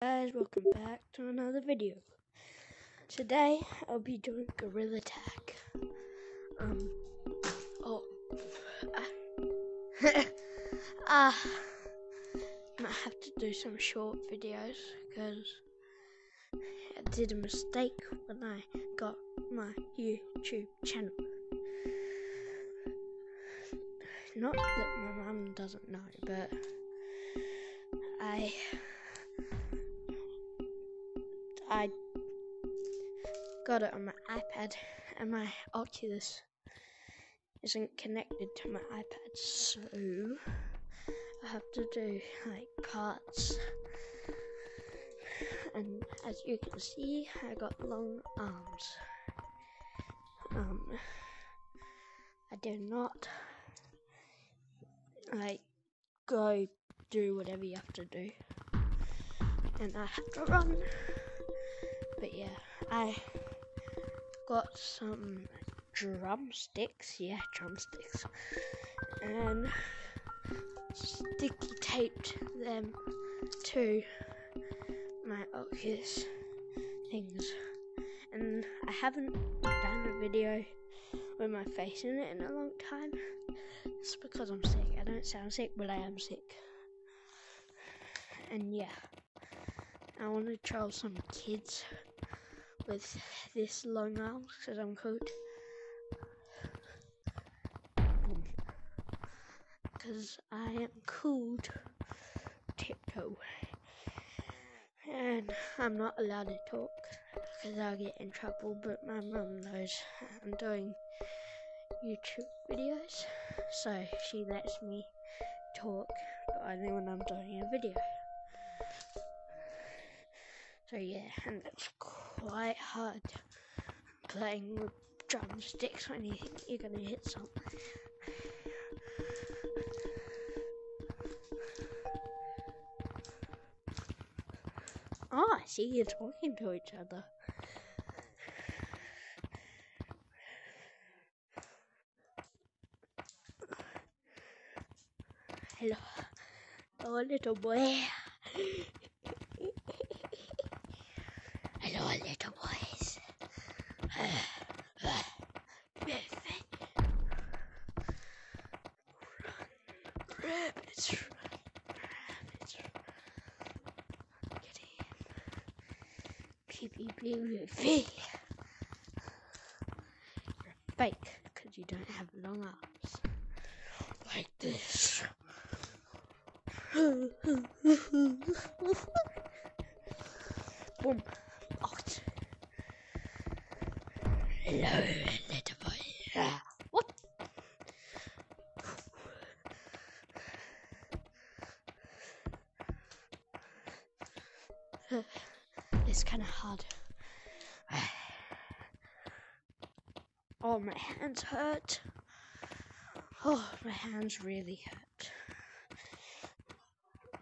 guys, welcome back to another video. Today I'll be doing Gorilla Tag. Um, oh, ah, uh, might have to do some short videos because I did a mistake when I got my YouTube channel. Not that my mum doesn't know, but I I got it on my iPad and my Oculus isn't connected to my iPad, so I have to do like parts. And as you can see, I got long arms. Um, I do not like go do whatever you have to do, and I have to run. I got some drumsticks. Yeah, drumsticks. And sticky taped them to my Oculus things. And I haven't done a video with my face in it in a long time. It's because I'm sick. I don't sound sick, but I am sick. And yeah, I want to troll some kids with this long arms because I'm cool. Because I am cool tiptoe. And I'm not allowed to talk because I'll get in trouble, but my mum knows I'm doing YouTube videos, so she lets me talk, but only when I'm doing a video. So yeah, and it's quite hard playing with drumsticks when you think you're gonna hit something. Ah, I see you're talking to each other. Hello, oh little boy. Hello, little boys. Rabbits, rabbits, get in. Pee. You're fake because you don't have long arms like this. Boom. Hello, little boy. What? It's kind of hard. Oh, my hands hurt. Oh, my hands really hurt.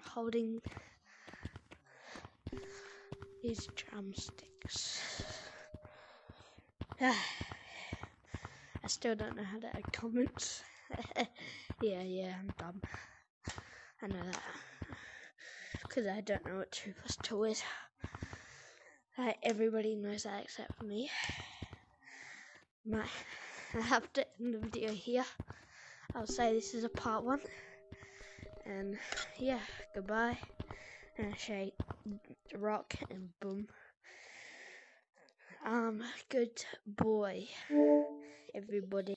Holding these drumsticks. I still don't know how to add comments. yeah, yeah, I'm dumb. I know that. Because I don't know what 2 plus 2 is. Everybody knows that except for me. My, I have to end the video here. I'll say this is a part 1. And yeah, goodbye. And I say rock and boom. Um, good boy, everybody.